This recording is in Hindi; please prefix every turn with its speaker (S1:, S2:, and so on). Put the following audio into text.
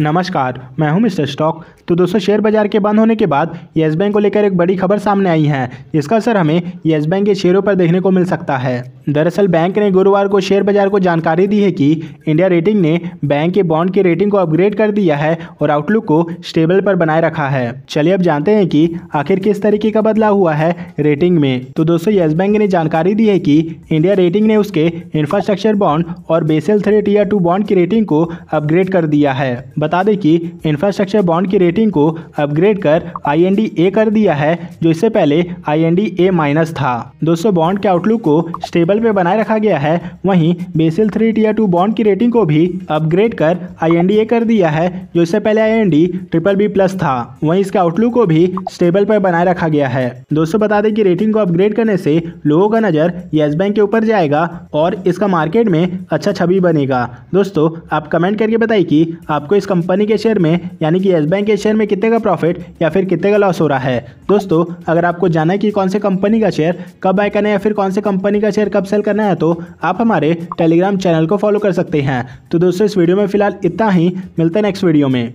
S1: नमस्कार, मैं हूँ मिस्टर स्टॉक। तो दोस्तों, शेयर बाज़ार के बंद होने के बाद येस बैंक को लेकर एक बड़ी खबर सामने आई है। जिसका असर हमें येस बैंक के शेयरों पर देखने को मिल सकता है। दरअसल, बैंक ने गुरुवार को शेयर बाज़ार को जानकारी दी है कि इंडिया रेटिंग ने बैंक के बॉन्ड की रेटिंग को अपग्रेड कर दिया है और आउटलुक को स्टेबल पर बनाए रखा है। चलिए अब जानते हैं कि आखिर किस तरीके का बदलाव हुआ है रेटिंग में। तो दोस्तों, येस बैंक ने जानकारी दी है कि इंडिया रेटिंग ने उसके इंफ्रास्ट्रक्चर बॉन्ड और Basel three tier two bond की रेटिंग को अपग्रेड कर दिया है। बता दें कि इंफ्रास्ट्रक्चर बॉन्ड की रेटिंग को अपग्रेड कर आई ए कर दिया है, जो इससे पहले आई ए माइनस था। दोस्तों बॉन्ड के आउटलुक को स्टेबल पे बनाए रखा गया है। वहीं Basel three tier two bond की रेटिंग को भी अपग्रेड कर आई ए कर दिया है, जो इससे पहले आईएनडी ट्रिपल बी प्लस था। वहीं इसके आउटलुक को भी स्टेबल पर बनाए रखा गया है। दोस्तों, बता दें कि रेटिंग को अपग्रेड करने से लोगों का नज़र येस बैंक के ऊपर जाएगा और इसका मार्केट में अच्छा छवि बनेगा। दोस्तों, आप कमेंट करके बताइए कि आपको इस कंपनी के शेयर में, यानी कि येस बैंक के शेयर में कितने का प्रॉफिट या फिर कितने का लॉस हो रहा है? दोस्तों, अगर आपको जाना है कि कौन से कंपनी का शेयर कब बाय करना है या फिर कौन से कंपनी का शेयर कब सेल करना है तो आप हमारे टेलीग्राम चैनल को फॉलो कर सकते हैं। तो दोस्तों, इस वीडियो में फ़िलहाल इतना ही। मिलते हैं नेक्स्ट वीडियो में।